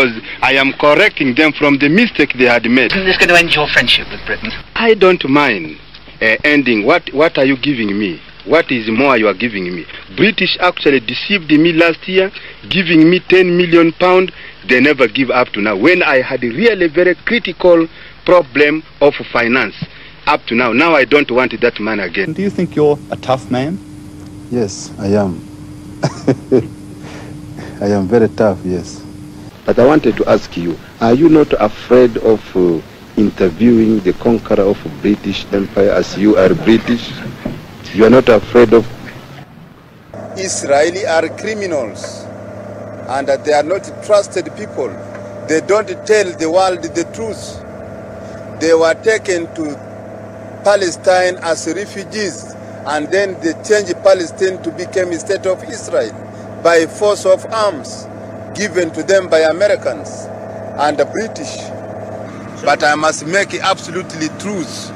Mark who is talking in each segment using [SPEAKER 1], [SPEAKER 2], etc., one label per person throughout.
[SPEAKER 1] because I am correcting them from the mistake they had made.
[SPEAKER 2] Isn't this going to end your friendship with Britain?
[SPEAKER 1] I don't mind uh, ending. What what are you giving me? What is more you are giving me? British actually deceived me last year, giving me 10 million pound. They never give up to now. When I had a really very critical problem of finance, up to now. Now I don't want that man again.
[SPEAKER 3] Do you think you're a tough man?
[SPEAKER 4] Yes, I am. I am very tough, yes. But I wanted to ask you, are you not afraid of uh, interviewing the conqueror of British Empire as you are British? You are not afraid of...
[SPEAKER 5] Israeli are criminals and they are not trusted people. They don't tell the world the truth. They were taken to Palestine as refugees and then they changed Palestine to become a state of Israel by force of arms given to them by Americans and the British. But I must make it absolutely truth.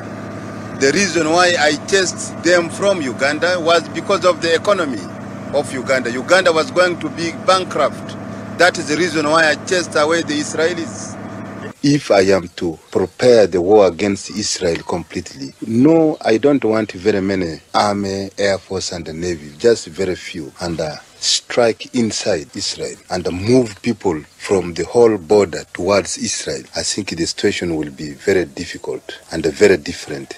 [SPEAKER 5] The reason why I chased them from Uganda was because of the economy of Uganda. Uganda was going to be bankrupt. That is the reason why I chased away the Israelis. If I am to prepare the war against Israel completely, no, I don't want very many army, air force, and the navy, just very few, and uh, strike inside Israel and move people from the whole border towards Israel. I think the situation will be very difficult and very different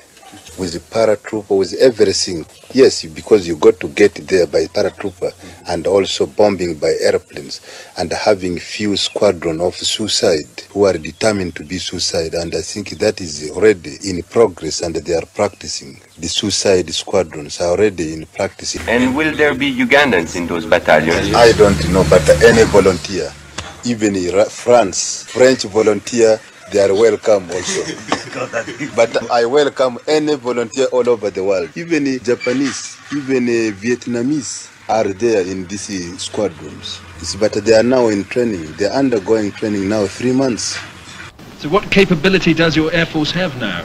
[SPEAKER 5] with the paratrooper, with everything. Yes, because you got to get there by paratrooper and also bombing by airplanes and having few squadron of suicide who are determined to be suicide. And I think that is already in progress and they are practicing. The suicide squadrons are already in practice.
[SPEAKER 6] And will there be Ugandans in those battalions?
[SPEAKER 5] I don't know, but any volunteer, even in France, French volunteer, they are welcome also. but I welcome any volunteer all over the world. Even Japanese, even uh, Vietnamese are there in these uh, squadrons. But they are now in training. They are undergoing training now, three months.
[SPEAKER 7] So what capability does your Air Force have now?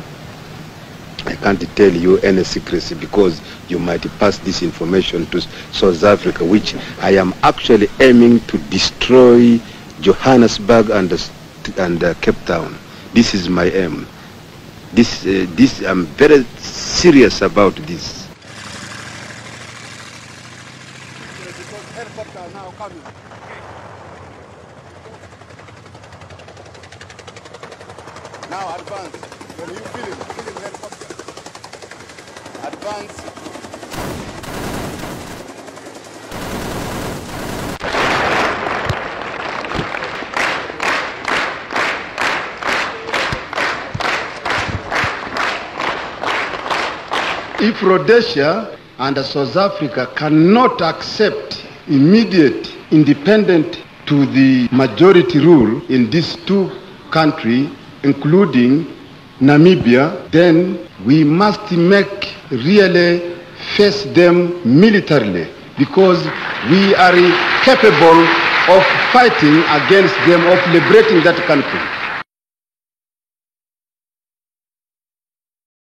[SPEAKER 4] I can't tell you any secrecy because you might pass this information to South Africa, which I am actually aiming to destroy Johannesburg and, and uh, Cape Town. This is my aim. This, uh, this, I'm very serious about this.
[SPEAKER 5] Now advance. You feel it, feel it helicopter. Advance.
[SPEAKER 8] If Rhodesia and South Africa cannot accept immediate independent to the majority rule in these two countries, including Namibia, then we must make really face them militarily because we are capable of fighting against them, of liberating that country.